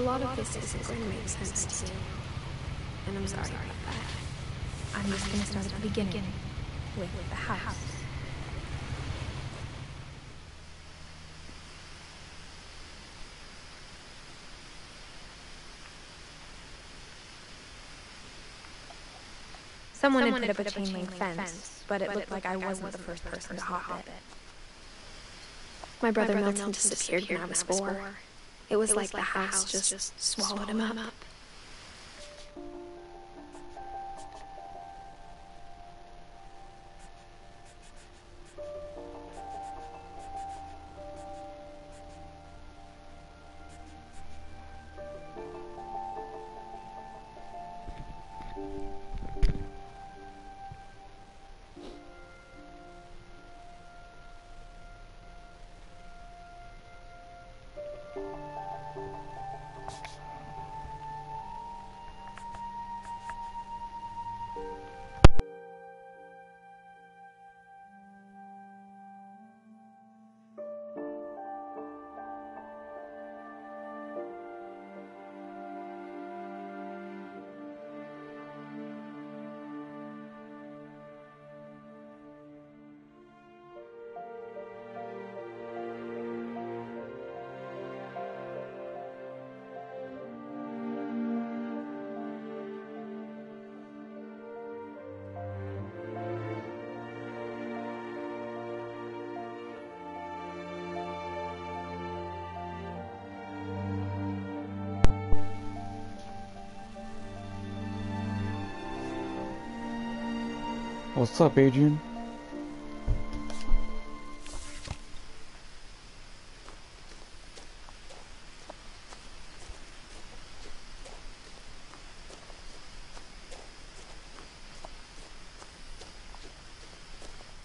A lot of this isn't going to make sense to you. And I'm sorry about that. I'm just gonna start at the beginning with the house. Someone, Someone had put up a chain link fence, but it looked like I wasn't the first person to hop it. My brother, Milton disappeared when I was four. It was, like, the house just swallowed him up. What's up, Adrian?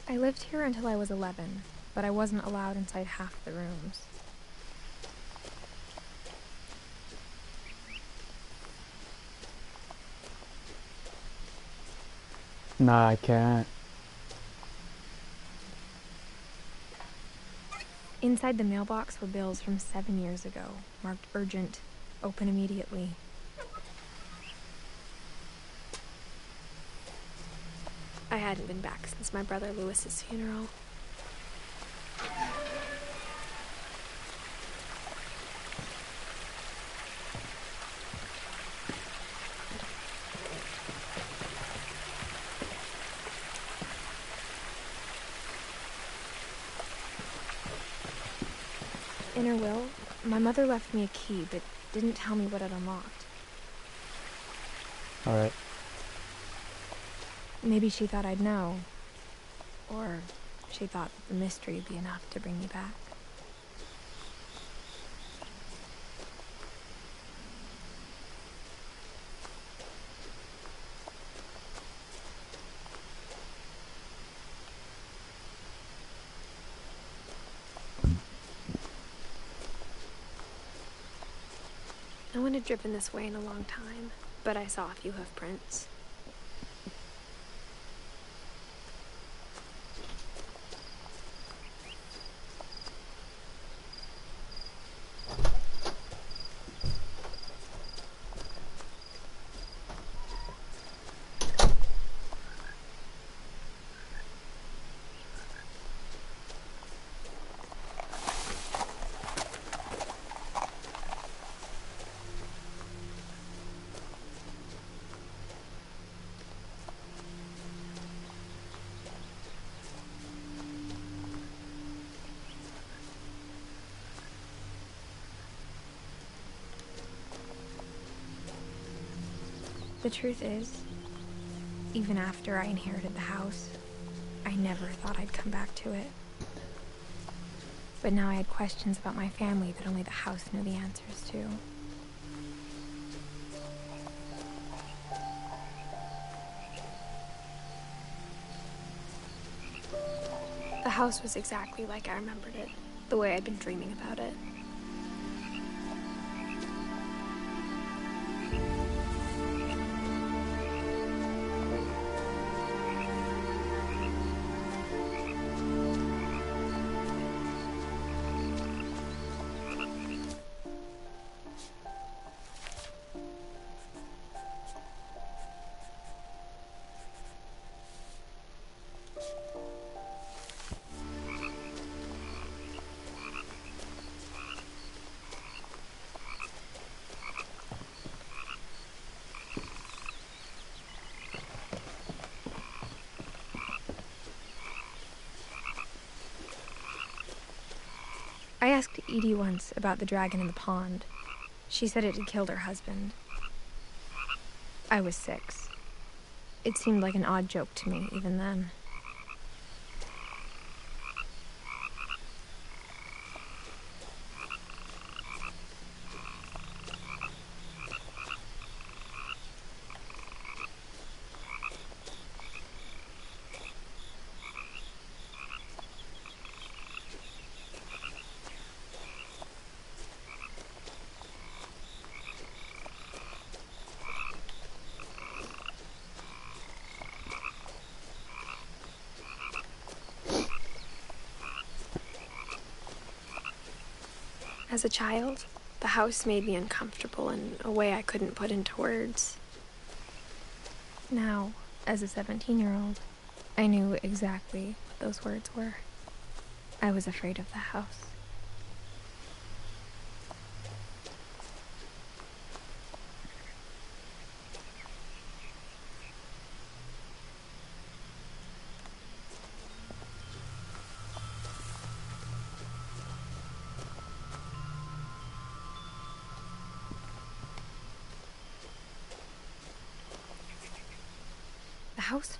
I lived here until I was 11, but I wasn't allowed inside half the rooms. Nah, I can't. Inside the mailbox were bills from seven years ago, marked urgent, open immediately. I hadn't been back since my brother Lewis's funeral. In her will, my mother left me a key, but didn't tell me what it unlocked. Alright. Maybe she thought I'd know. Or she thought the mystery would be enough to bring me back. Driven this way in a long time, but I saw a few hoof The truth is, even after I inherited the house, I never thought I'd come back to it. But now I had questions about my family that only the house knew the answers to. The house was exactly like I remembered it, the way I'd been dreaming about it. Edie once about the dragon in the pond. She said it had killed her husband. I was six. It seemed like an odd joke to me even then. As a child, the house made me uncomfortable in a way I couldn't put into words. Now, as a 17 year old, I knew exactly what those words were. I was afraid of the house.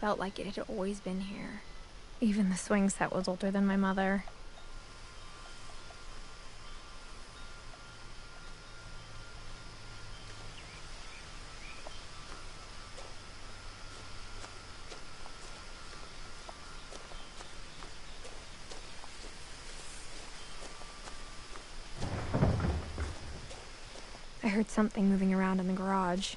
Felt like it had always been here. Even the swing set was older than my mother. I heard something moving around in the garage.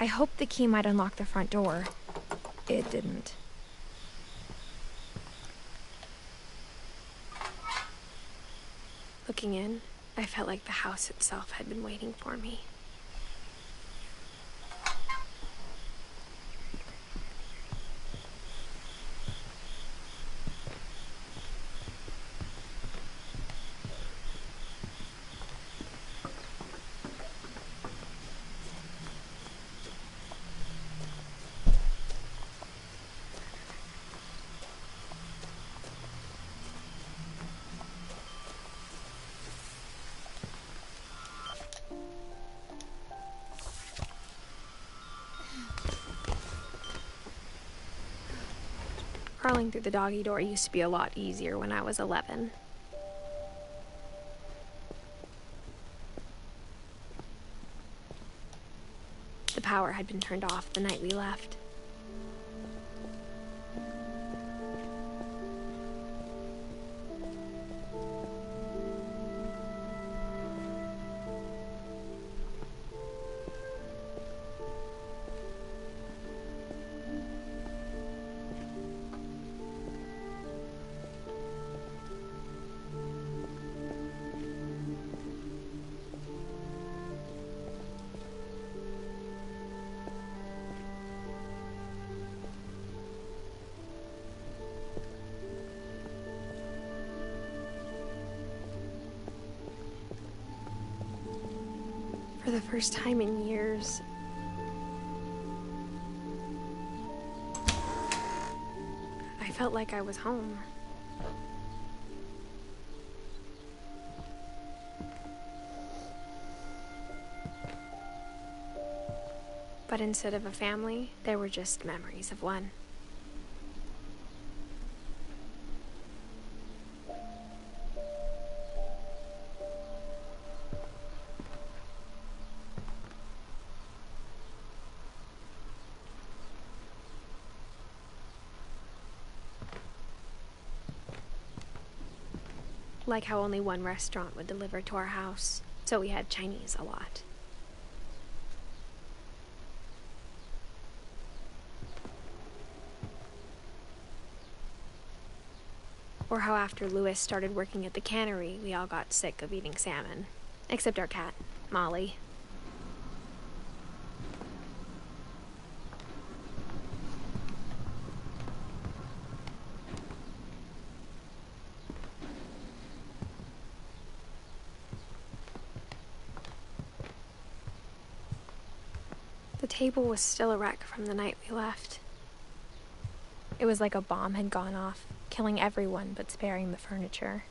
I hoped the key might unlock the front door. It didn't. Looking in, I felt like the house itself had been waiting for me. Crawling through the doggy door used to be a lot easier when I was 11. The power had been turned off the night we left. For the first time in years, I felt like I was home. But instead of a family, there were just memories of one. Like how only one restaurant would deliver to our house, so we had Chinese a lot. Or how after Lewis started working at the cannery, we all got sick of eating salmon. Except our cat, Molly. The table was still a wreck from the night we left. It was like a bomb had gone off, killing everyone but sparing the furniture.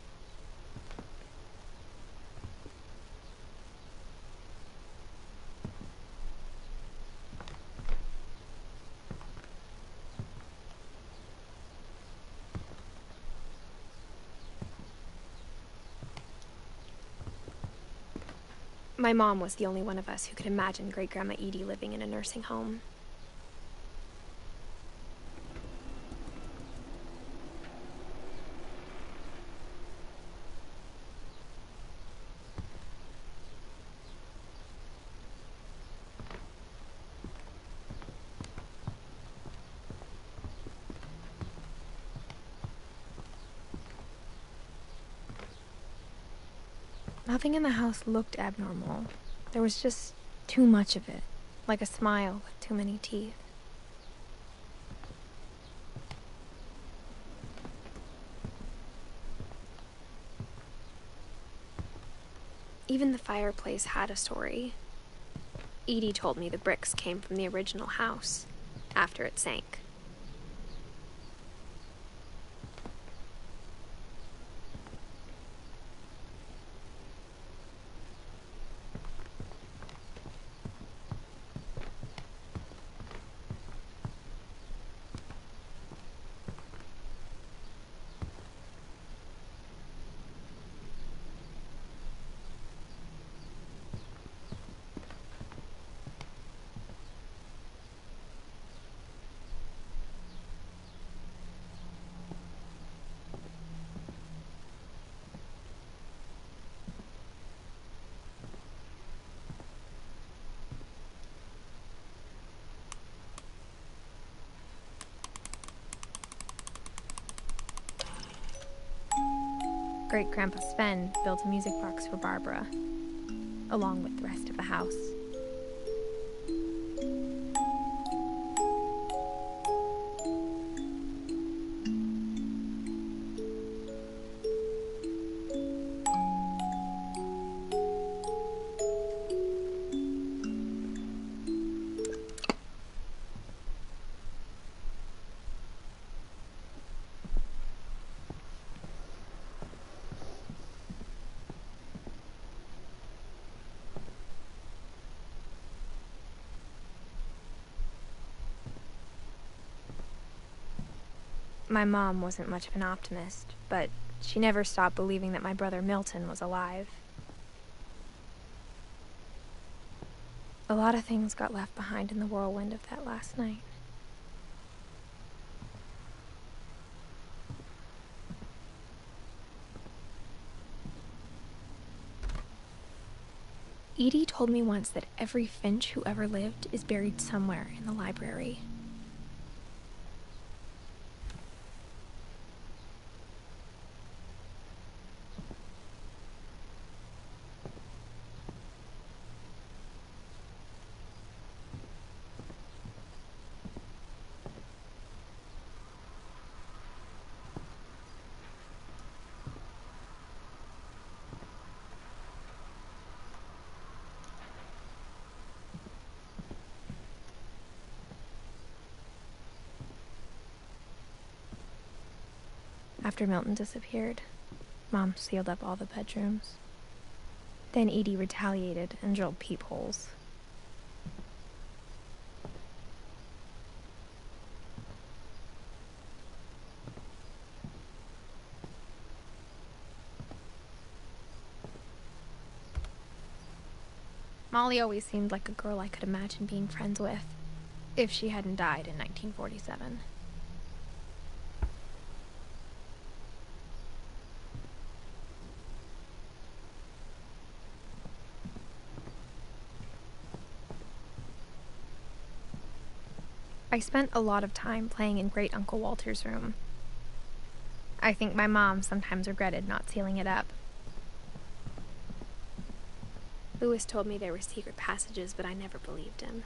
Mom was the only one of us who could imagine Great Grandma Edie living in a nursing home. Nothing in the house looked abnormal. There was just too much of it, like a smile with too many teeth. Even the fireplace had a story. Edie told me the bricks came from the original house after it sank. Great Grandpa Sven built a music box for Barbara, along with the rest of the house. My mom wasn't much of an optimist, but she never stopped believing that my brother Milton was alive. A lot of things got left behind in the whirlwind of that last night. Edie told me once that every Finch who ever lived is buried somewhere in the library. After Milton disappeared, Mom sealed up all the bedrooms. Then Edie retaliated and drilled peepholes. Molly always seemed like a girl I could imagine being friends with, if she hadn't died in 1947. I spent a lot of time playing in Great Uncle Walter's room. I think my mom sometimes regretted not sealing it up. Lewis told me there were secret passages, but I never believed him.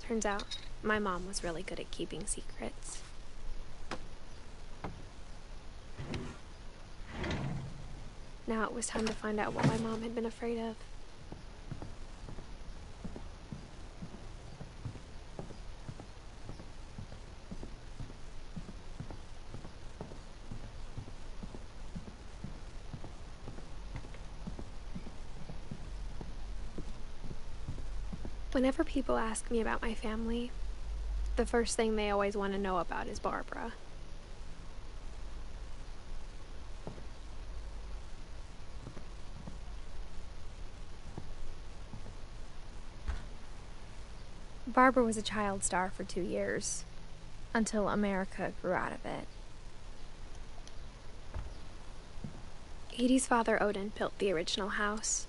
Turns out, my mom was really good at keeping secrets. Now it was time to find out what my mom had been afraid of. Whenever people ask me about my family, the first thing they always want to know about is Barbara. Barbara was a child star for two years, until America grew out of it. Edie's father, Odin, built the original house.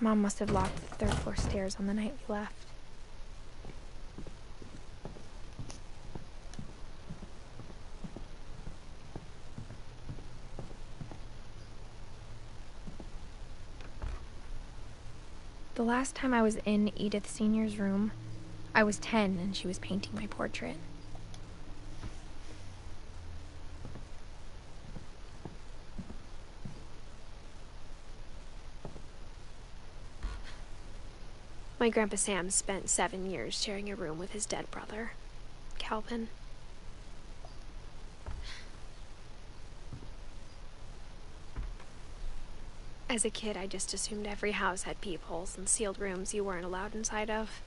Mom must have locked the third floor stairs on the night we left. Last time I was in Edith Sr.'s room, I was 10 and she was painting my portrait. My Grandpa Sam spent seven years sharing a room with his dead brother, Calvin. As a kid, I just assumed every house had peepholes and sealed rooms you weren't allowed inside of.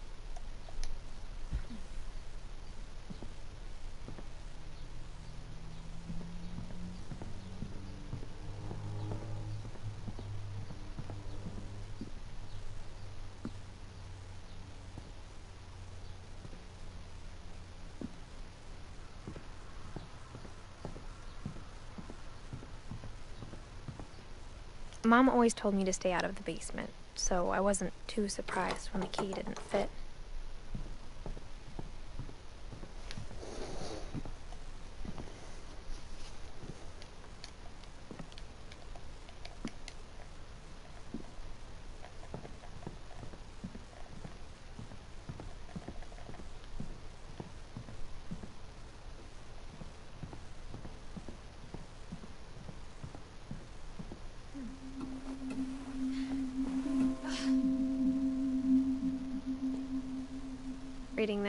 Mom always told me to stay out of the basement, so I wasn't too surprised when the key didn't fit.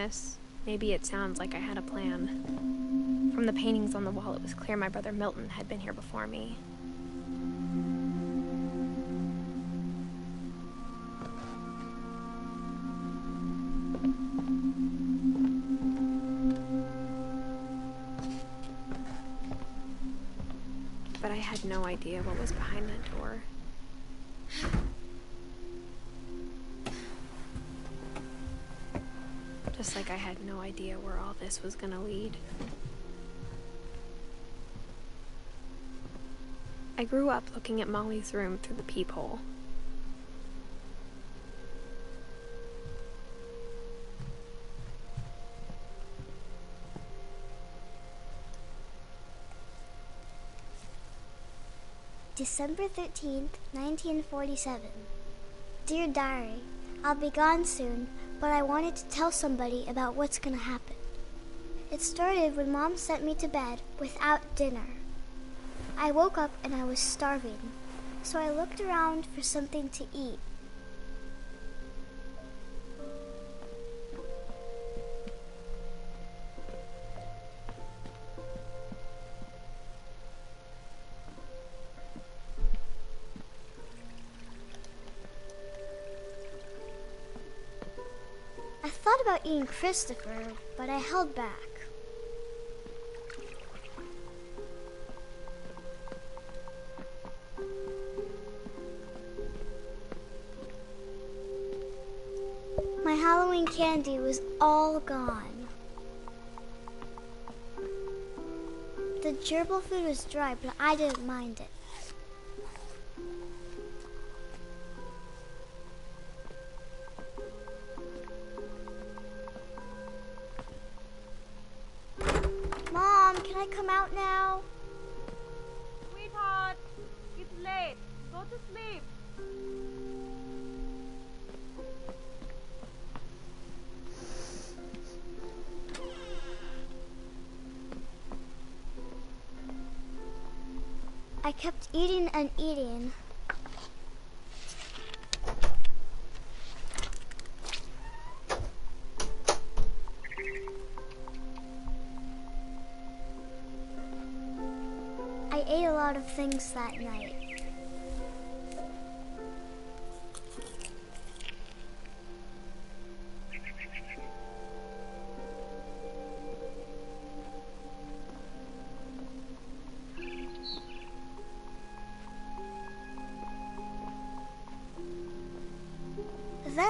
This, maybe it sounds like I had a plan. From the paintings on the wall, it was clear my brother Milton had been here before me. But I had no idea what was behind that door. Idea where all this was gonna lead. I grew up looking at Molly's room through the peephole. December 13th, 1947. Dear Diary, I'll be gone soon, but I wanted to tell somebody about what's going to happen. It started when Mom sent me to bed without dinner. I woke up and I was starving, so I looked around for something to eat. eating Christopher, but I held back. My Halloween candy was all gone. The gerbil food was dry, but I didn't mind it.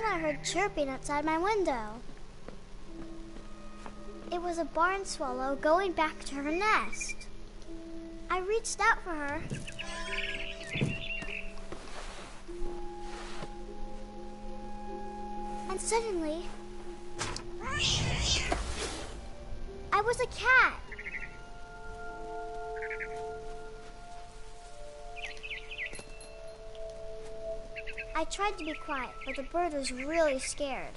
Then I heard chirping outside my window. It was a barn swallow going back to her nest. I reached out for her. And suddenly, I was a cat. Tried to be quiet, but the bird was really scared.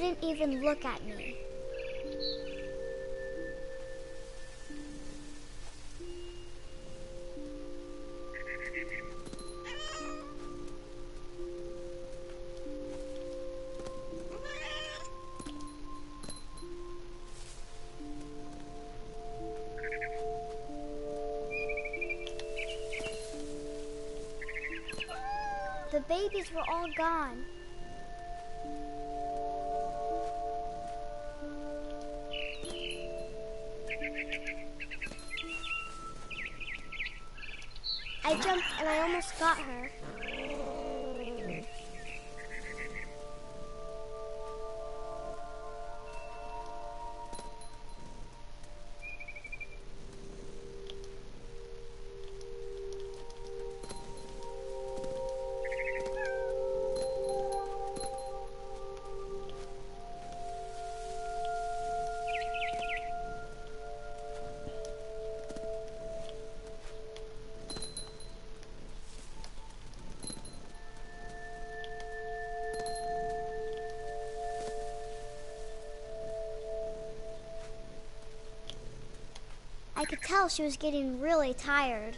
Didn't even look at me. And I almost got her. She was getting really tired.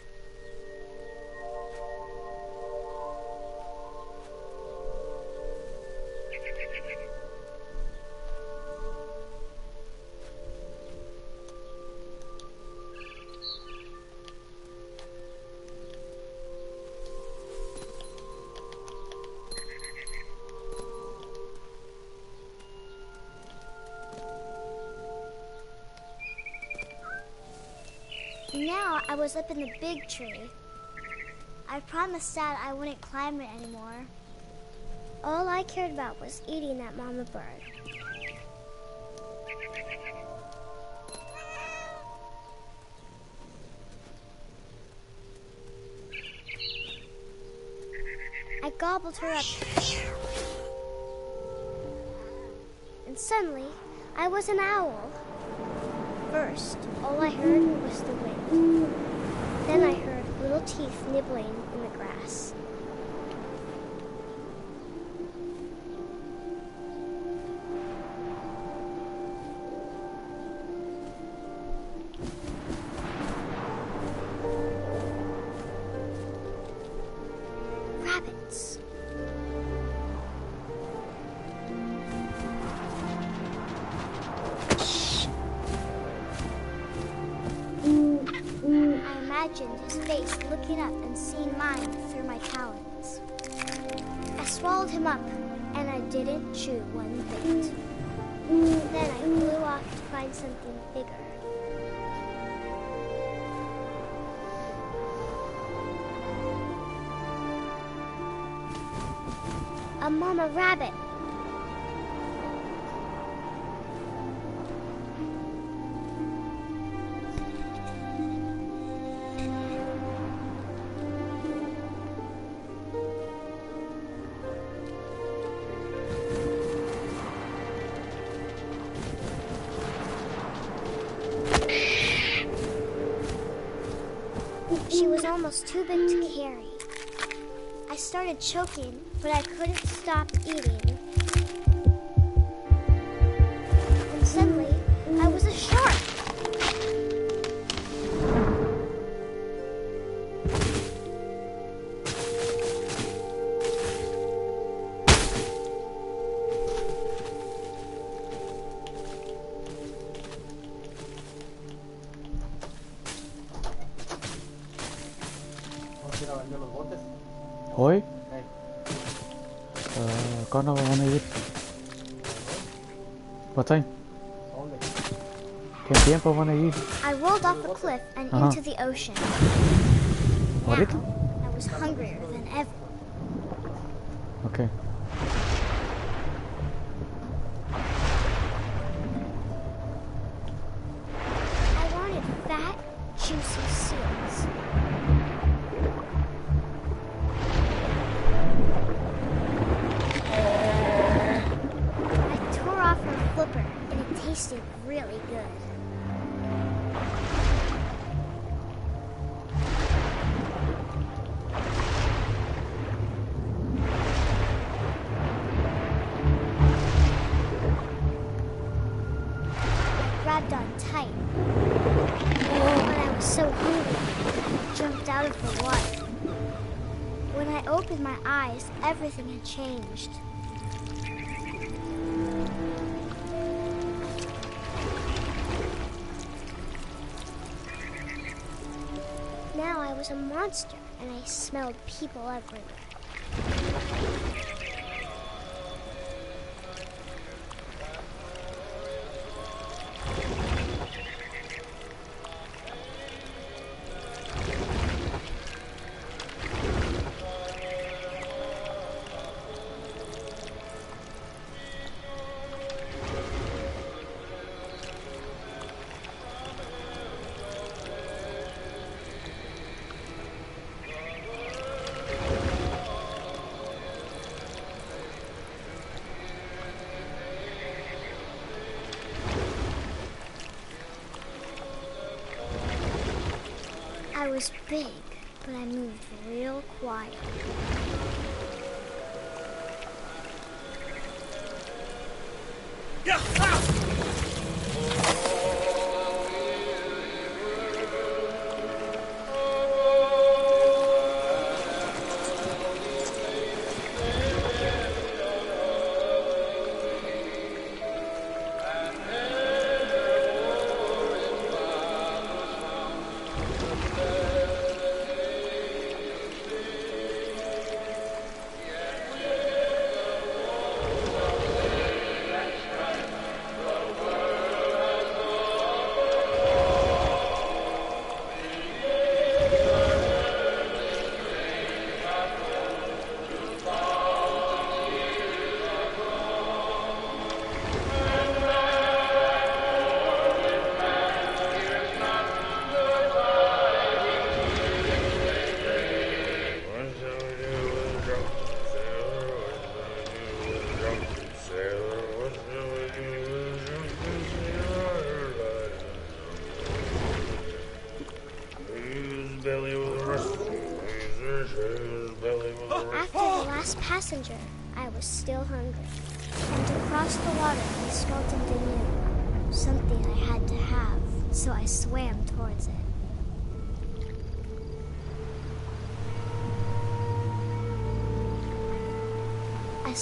Was up in the big tree. I promised Dad I wouldn't climb it anymore. All I cared about was eating that mama bird. I gobbled her up. And suddenly, I was an owl. First, all I heard was the wind. Then I heard little teeth nibbling in the grass. Face looking up and seeing mine through my talons. I swallowed him up, and I didn't chew one bit. Then I flew off to find something bigger. A mama rabbit. Too big to carry. I started choking, but I couldn't stop eating. ¿Qué tiempo van a? I rolled off the cliff and Uh-huh. into the ocean. Now, I was hungrier than ever. Okay. Everything had changed. Now I was a monster, and I smelled people everywhere.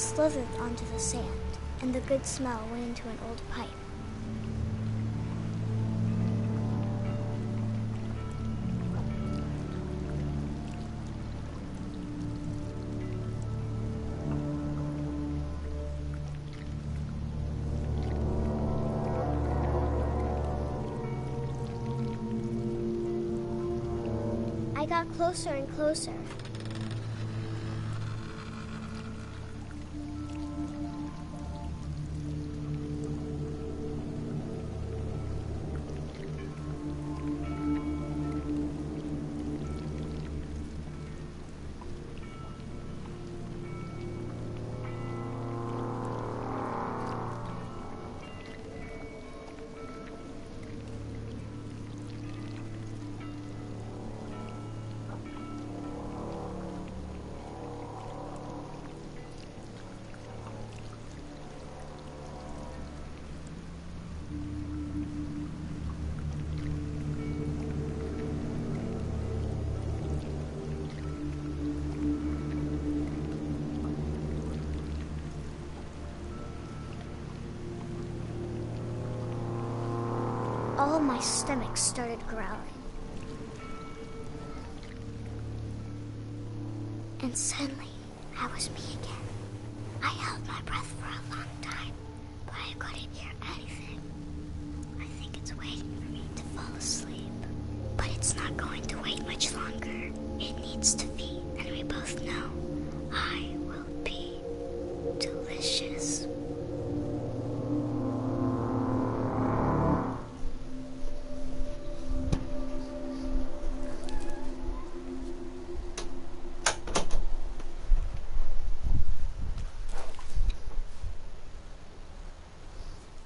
slithered onto the sand, and the good smell went into an old pipe. I got closer all my stomach started growling. And suddenly, I was me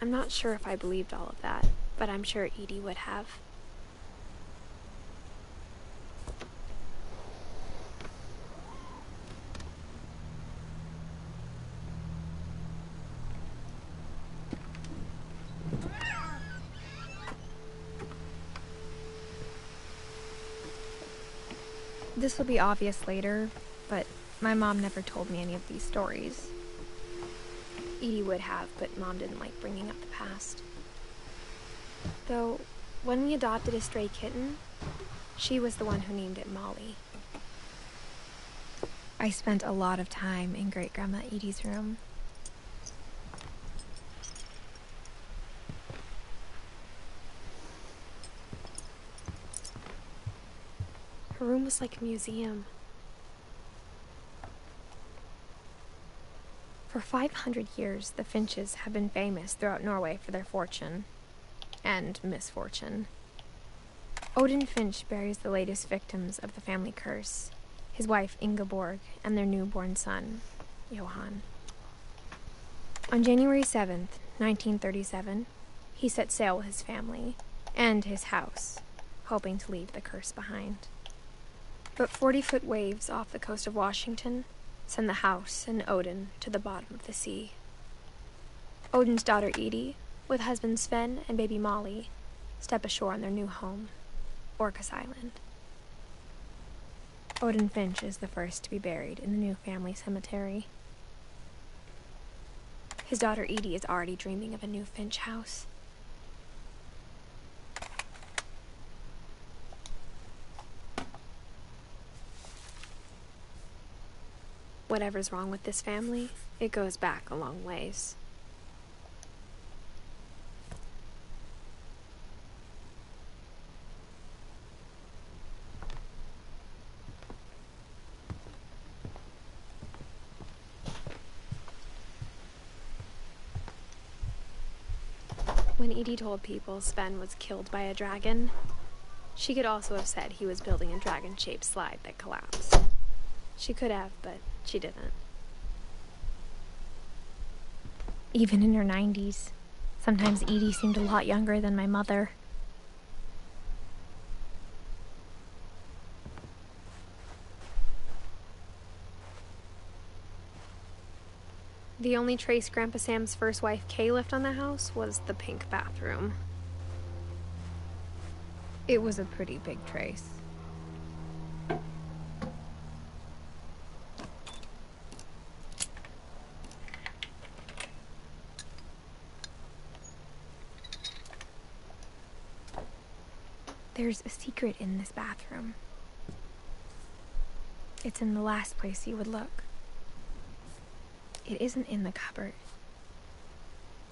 I'm not sure if I believed all of that, but I'm sure Edie would have. This will be obvious later, but my mom never told me any of these stories. Edie would have, but Mom didn't like bringing up the past. Though, when we adopted a stray kitten, she was the one who named it Molly. I spent a lot of time in Great Grandma Edie's room. Her room was like a museum. For 500 years, the Finches have been famous throughout Norway for their fortune and misfortune. Odin Finch buries the latest victims of the family curse his wife Ingeborg and their newborn son, Johann. On January 7th, 1937, he set sail with his family and his house, hoping to leave the curse behind. But 40 foot waves off the coast of Washington send the house and Odin to the bottom of the sea. Odin's daughter Edie, with husband Sven and baby Molly, step ashore on their new home, Orcas Island. Odin Finch is the first to be buried in the new family cemetery. His daughter Edie is already dreaming of a new Finch house. Whatever's wrong with this family, it goes back a long ways. When Edie told people Sven was killed by a dragon, she could also have said he was building a dragon shaped slide that collapsed. She could have, but she didn't. Even in her 90s, sometimes Edie seemed a lot younger than my mother. The only trace Grandpa Sam's first wife Kay left on the house was the pink bathroom. It was a pretty big trace. There's a secret in this bathroom. It's in the last place you would look. It isn't in the cupboard.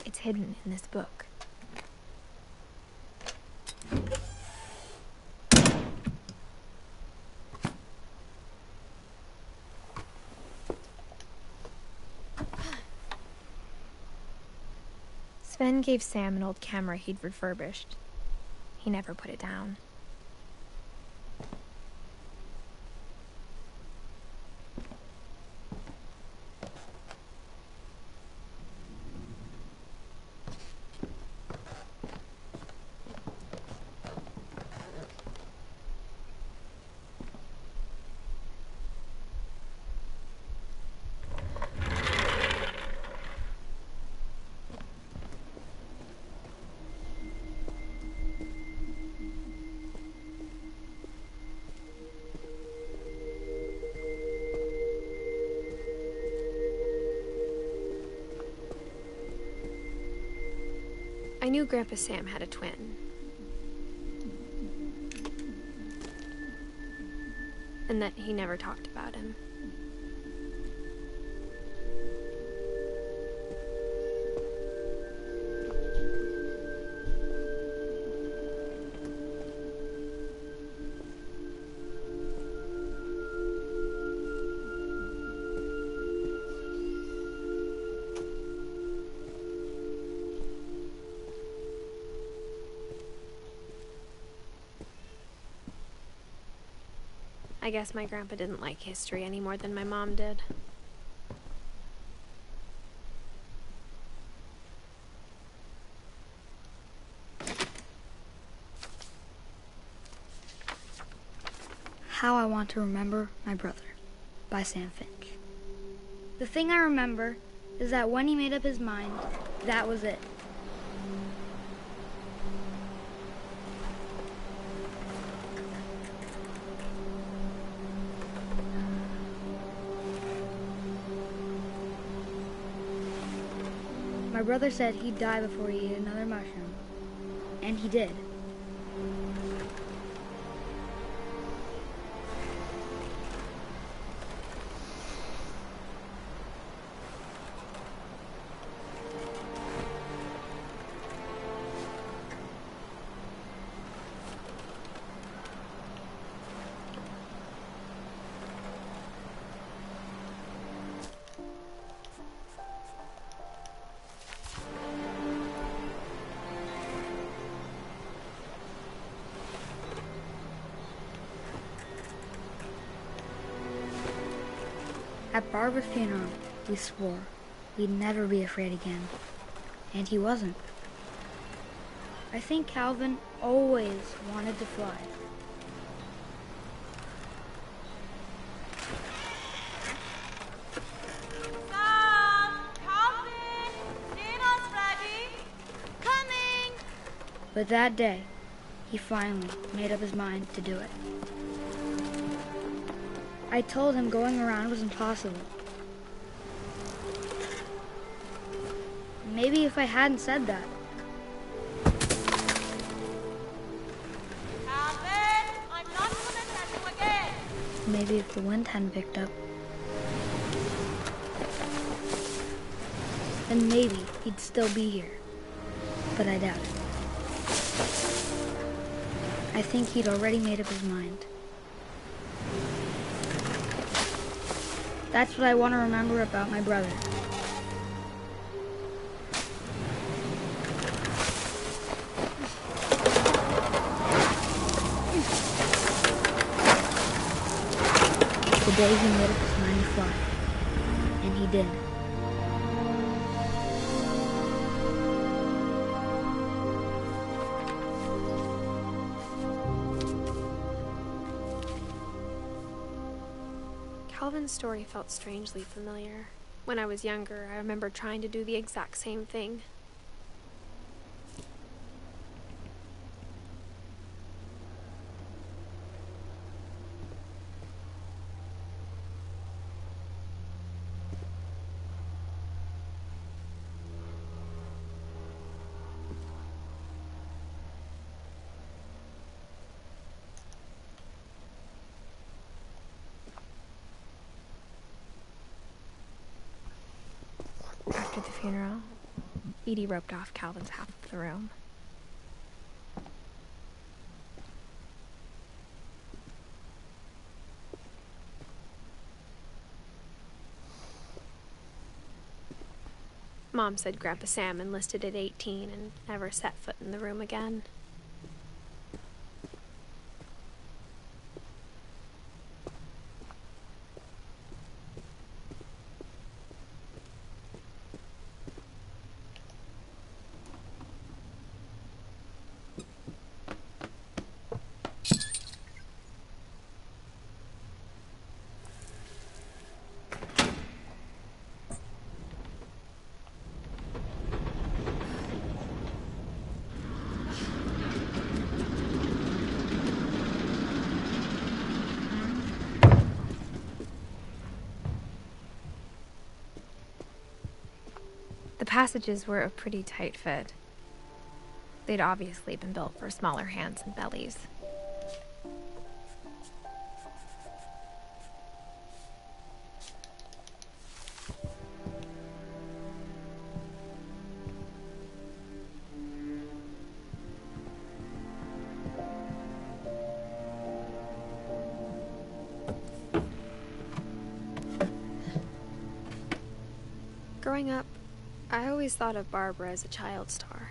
It's hidden in this book. Sven gave Sam an old camera he'd refurbished. He never put it down. Knew Grandpa Sam had a twin. And that he never talked about him. I guess my grandpa didn't like history any more than my mom did. How I Want to Remember My Brother by Sam Finch. The thing I remember is that when he made up his mind, that was it. Brother said he'd die before he ate another mushroom. And he did. At Barbara's funeral, we swore we'd never be afraid again. And he wasn't. I think Calvin always wanted to fly. Sam! Calvin! Dinner's ready! Coming! But that day, he finally made up his mind to do it. I told him going around was impossible. Maybe if I hadn't said that, Calvin! I'm not gonna tell you again! maybe if the wind hadn't picked up, then maybe he'd still be here. But I doubt it. I think he'd already made up his mind. That's what I want to remember about my brother. Day he made up his mind to fly. And he did. Calvin's story felt strangely familiar. When I was younger, I remember trying to do the exact same thing. After the funeral, Edie roped off Calvin's half of the room. Mom said Grandpa Sam enlisted at 18 and never set foot in the room again. Passages were a pretty tight fit. They'd obviously been built for smaller hands and bellies. Always thought of Barbara as a child star.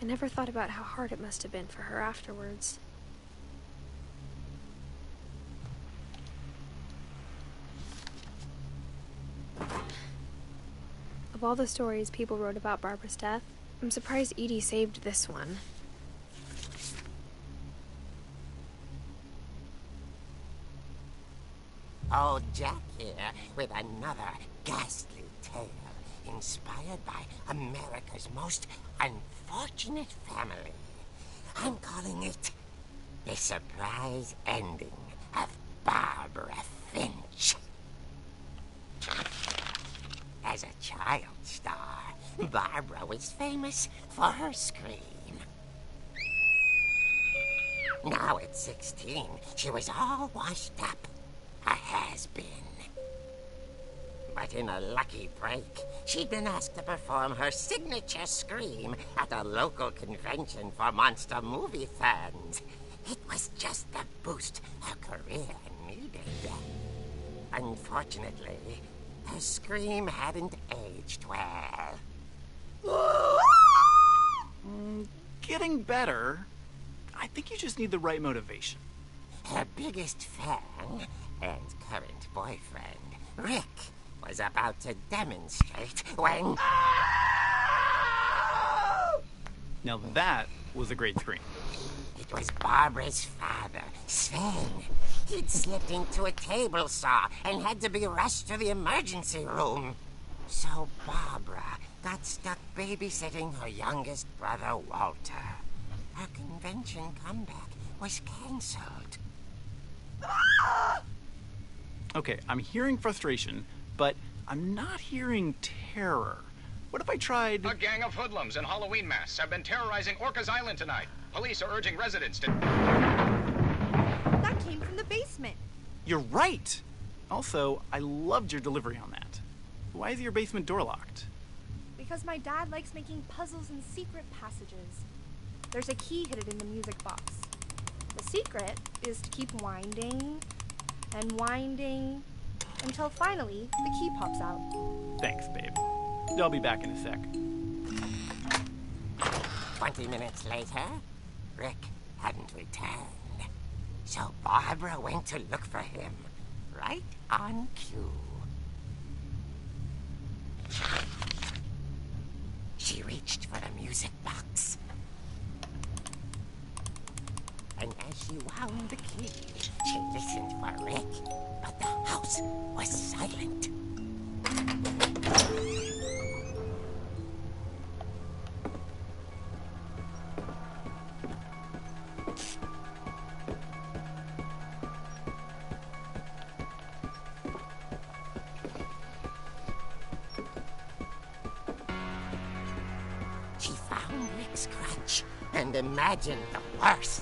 I never thought about how hard it must have been for her afterwards. Of all the stories people wrote about Barbara's death, I'm surprised Edie saved this one. Old Jack here with another ghastly tale inspired by America's most unfortunate family. I'm calling it The Surprise Ending of Barbara Finch. As a child star, Barbara was famous for her scream. Now at 16, she was all washed up. A has-been. But in a lucky break, she'd been asked to perform her signature scream at a local convention for monster movie fans. It was just the boost her career needed. Unfortunately, her scream hadn't aged well. Mm, getting better. I think you just need the right motivation. Her biggest fan and current boyfriend, Rick, was about to demonstrate when. Now that was a great scream. It was Barbara's father, Sven. He'd slipped into a table saw and had to be rushed to the emergency room. So Barbara got stuck babysitting her youngest brother, Walter. Her convention comeback was cancelled. Okay, I'm hearing frustration, but I'm not hearing terror. What if I tried. A gang of hoodlums in Halloween masks have been terrorizing Orcas Island tonight. Police are urging residents to. That came from the basement. You're right! Also, I loved your delivery on that. Why is your basement door locked? Because my dad likes making puzzles and secret passages. There's a key hidden in the music box. The secret is to keep winding and winding until finally the key pops out. Thanks, babe. I'll be back in a sec. Twenty minutes later, Rick hadn't returned. So Barbara went to look for him, right on cue. She reached for the music box. And as she wound the key, she listened for Rick, but the house was silent. And imagined the worst.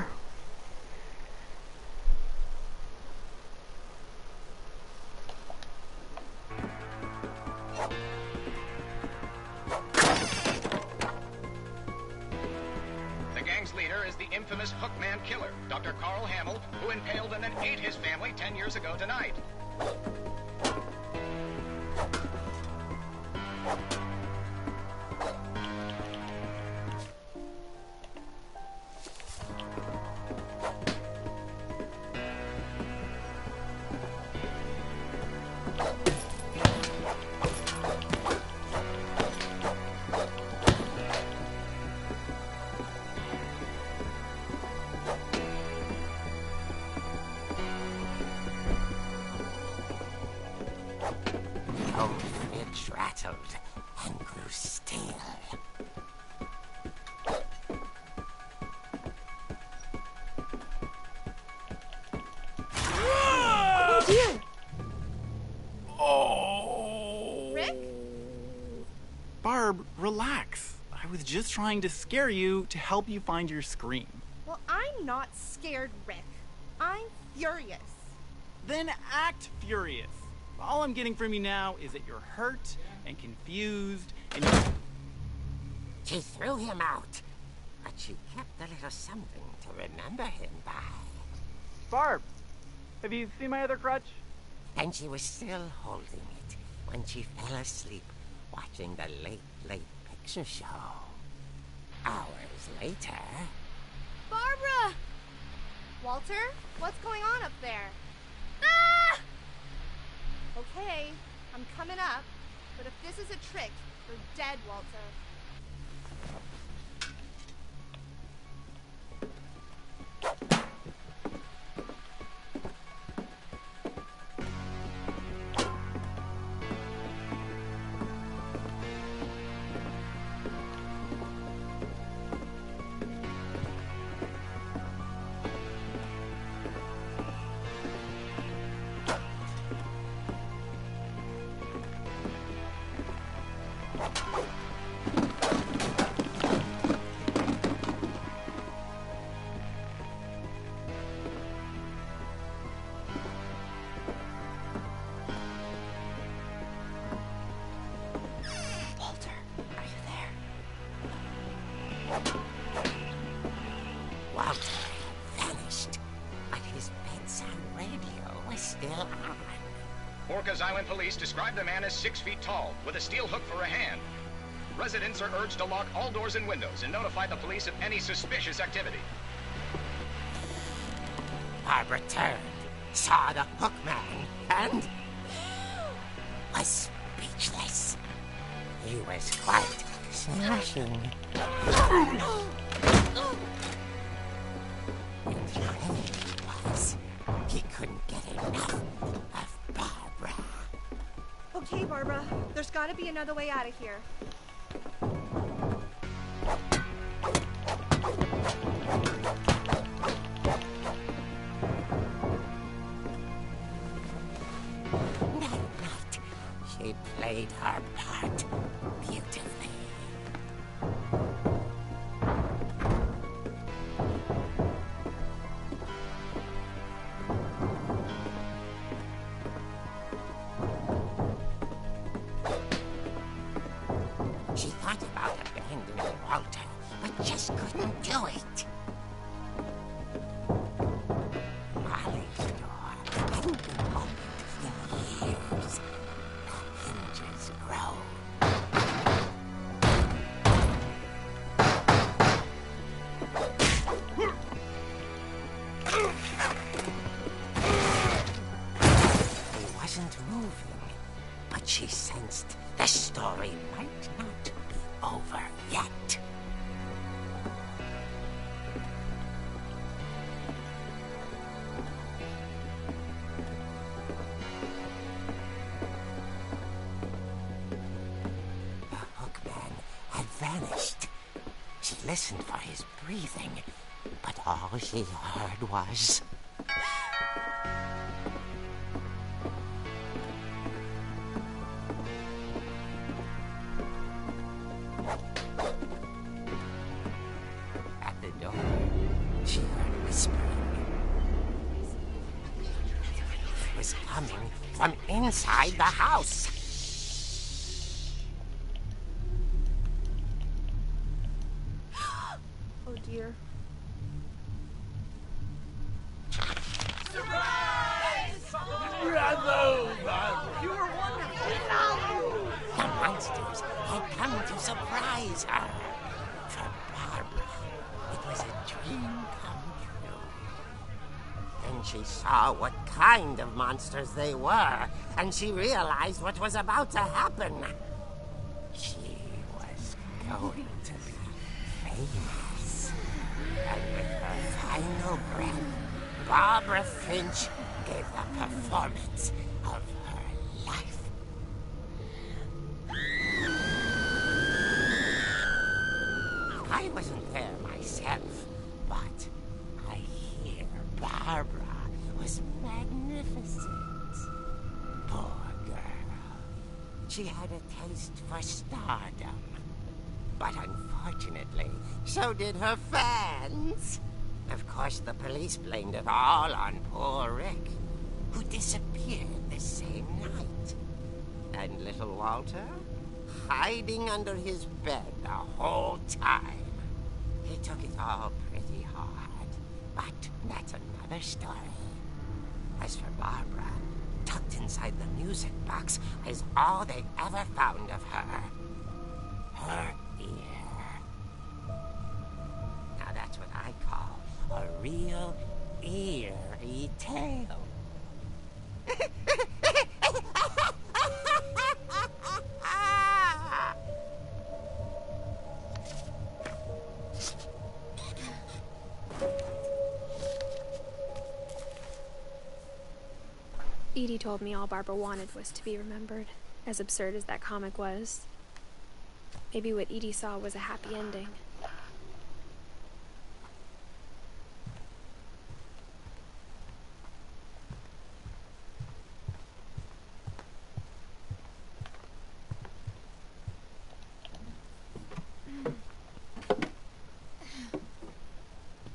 relax. I was just trying to scare you to help you find your scream. Well, I'm not scared, Rick. I'm furious. Then act furious. All I'm getting from you now is that you're hurt and confused and you She threw him out, but she kept a little something to remember him by. Barb, have you seen my other crutch? And she was still holding it when she fell asleep watching the late, late picture show. Hours later, Barbara! Walter, what's going on up there? Ah! Okay, I'm coming up, but if this is a trick, you're dead. Walter, Island police describe the man as six feet tall, with a steel hook for a hand. Residents are urged to lock all doors and windows and notify the police of any suspicious activity. Barbara turned, saw the hook man, and was speechless. He was quite smashing. There's another way out of here. Listened for his breathing, but all she heard was. At the door, She whispering. It was coming from inside the house. Monsters they were, and she realized what was about to happen. She was going to be famous. And with her final breath, Barbara Finch gave the performance of her life. I wasn't there myself, but I hear Barbara was magnificent. Poor girl. She had a taste for stardom. But unfortunately, so did her fans. Of course, the police blamed it all on poor Rick, who disappeared the same night. And little Walter? Hiding under his bed the whole time. He took it all pretty hard. But that's another story. As for Barbara, tucked inside the music box is all they ever found of her. Her ear. Now that's what I call a real eerie tale. Told me all Barbara wanted was to be remembered, as absurd as that comic was. Maybe what Edie saw was a happy ending.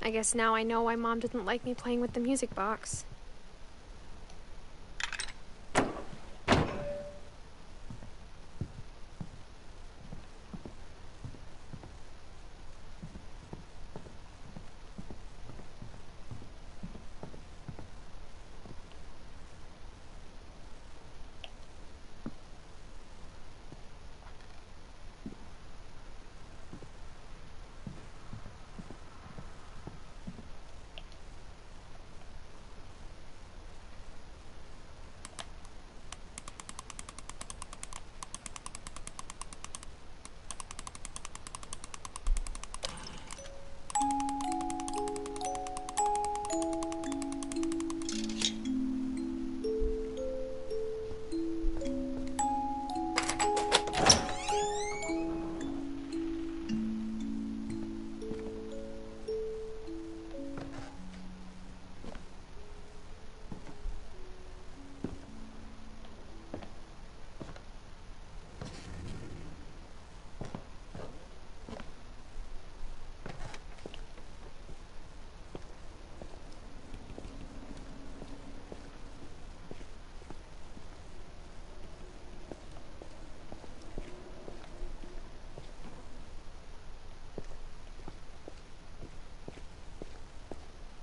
I guess now I know why Mom didn't like me playing with the music box.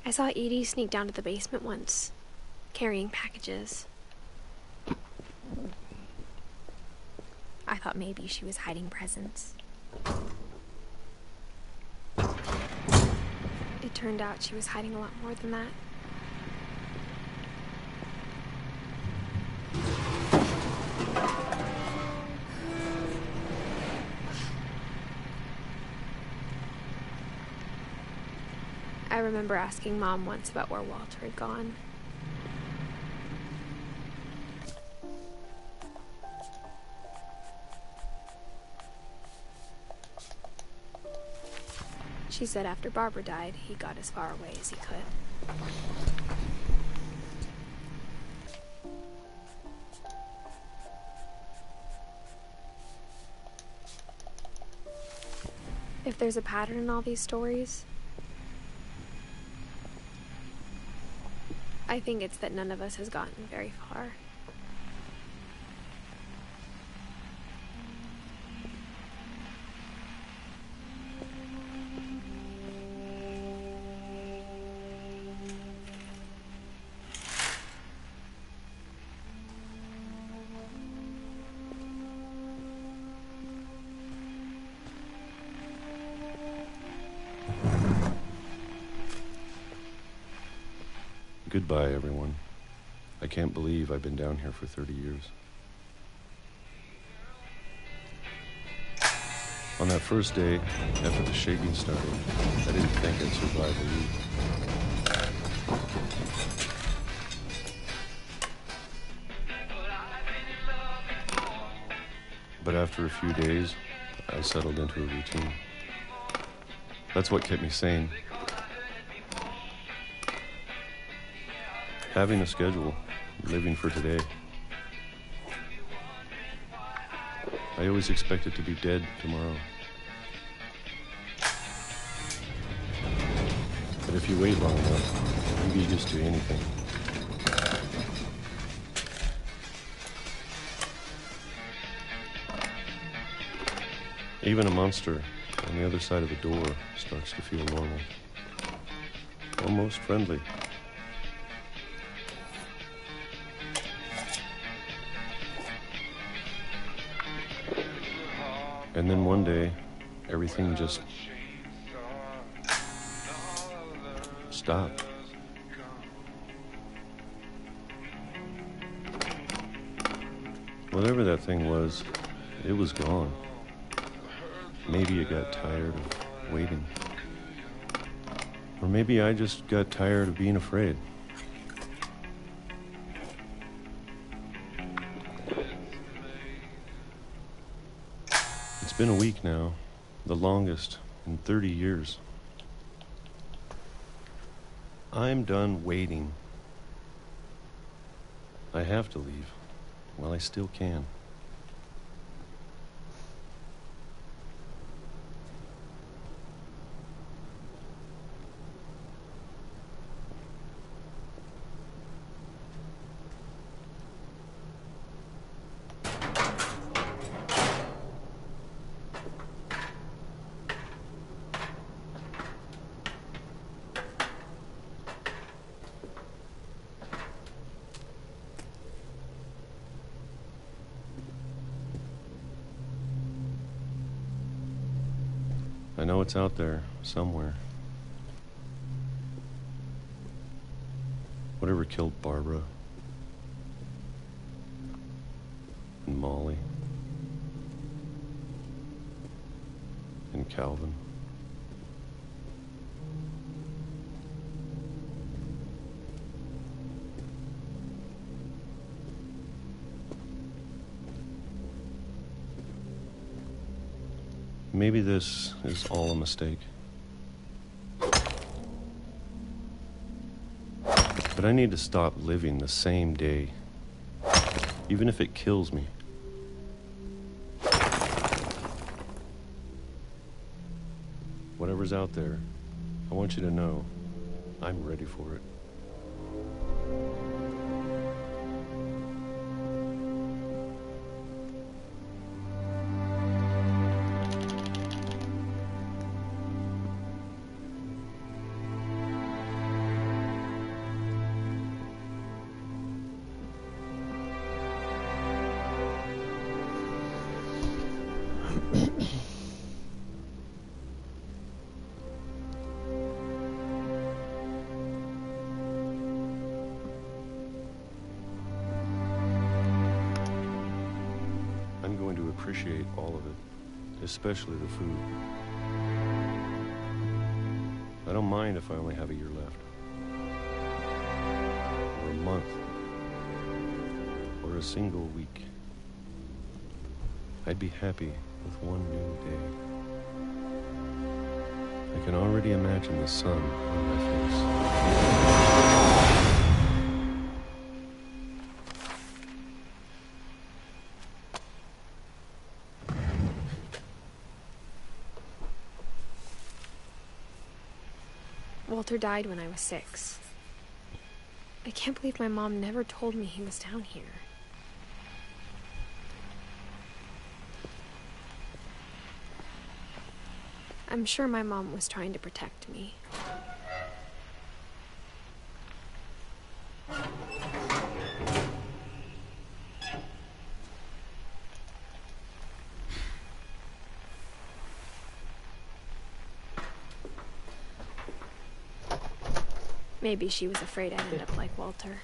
I saw Edie sneak down to the basement once, carrying packages. I thought maybe she was hiding presents. It turned out she was hiding a lot more than that. Remember asking Mom once about where Walter had gone. She said after Barbara died, he got as far away as he could. If there's a pattern in all these stories, I think it's that none of us has gotten very far. Can't believe I've been down here for 30 years. On that first day, after the shaking started, I didn't think I'd survive a week. But after a few days, I settled into a routine. That's what kept me sane. Having a schedule, living for today. I always expected to be dead tomorrow. But if you wait long enough, you get used to anything. Even a monster on the other side of the door starts to feel normal. Almost friendly. And then one day, everything just stopped. Whatever that thing was, it was gone. Maybe it got tired of waiting. Or maybe I just got tired of being afraid. It's been a week now, the longest in 30 years. I'm done waiting. I have to leave while I still can. There somewhere. Whatever killed Barbara and Molly and Calvin. Maybe this is all a mistake. But I need to stop living the same day, even if it kills me. Whatever's out there, I want you to know I'm ready for it. Especially the food. I don't mind if I only have a year left, or a month, or a single week. I'd be happy with one new day. I can already imagine the sun on my face. Walter died when I was six. I can't believe my mom never told me he was down here. I'm sure my mom was trying to protect me. Maybe she was afraid I'd end up like Walter.